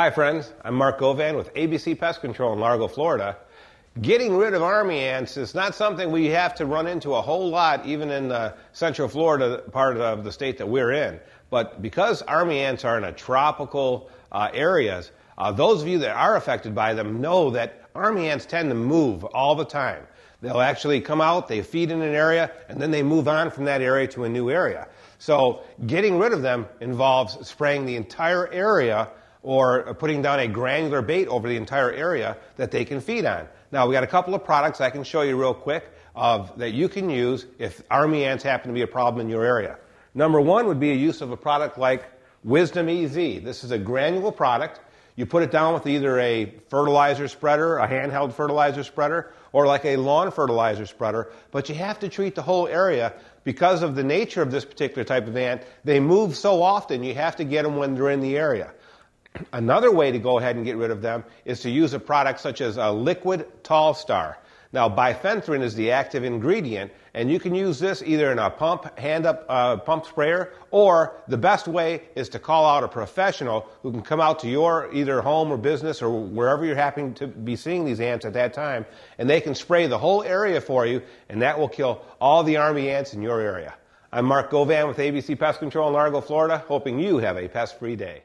Hi, friends. I'm Mark Govan with ABC Pest Control in Largo, Florida. Getting rid of army ants is not something we have to run into a whole lot, even in the central Florida part of the state that we're in. But because army ants are in a tropical uh, areas, uh, those of you that are affected by them know that army ants tend to move all the time. They'll actually come out, they feed in an area, and then they move on from that area to a new area. So getting rid of them involves spraying the entire area or putting down a granular bait over the entire area that they can feed on. Now, we got a couple of products I can show you real quick of, that you can use if army ants happen to be a problem in your area. Number one would be a use of a product like Wisdom EZ. This is a granule product. You put it down with either a fertilizer spreader, a handheld fertilizer spreader, or like a lawn fertilizer spreader, but you have to treat the whole area because of the nature of this particular type of ant. They move so often, you have to get them when they're in the area. Another way to go ahead and get rid of them is to use a product such as a liquid Talstar. Now, bifenthrin is the active ingredient, and you can use this either in a pump, hand up uh, pump sprayer, or the best way is to call out a professional who can come out to your either home or business or wherever you're happening to be seeing these ants at that time, and they can spray the whole area for you, and that will kill all the army ants in your area. I'm Mark Govan with ABC Pest Control in Largo, Florida, hoping you have a pest free day.